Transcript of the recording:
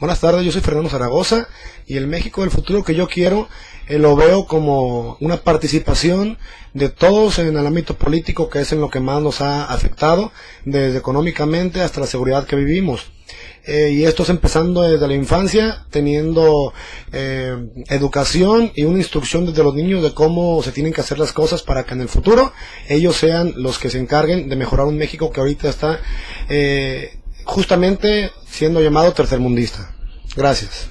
Buenas tardes, yo soy Fernando Zaragoza y el México del futuro que yo quiero eh, lo veo como una participación de todos en el ámbito político que es en lo que más nos ha afectado, desde económicamente hasta la seguridad que vivimos. Eh, y esto es empezando desde la infancia, teniendo eh, educación y una instrucción desde los niños de cómo se tienen que hacer las cosas para que en el futuro ellos sean los que se encarguen de mejorar un México que ahorita está justamente siendo llamado tercermundista. Gracias.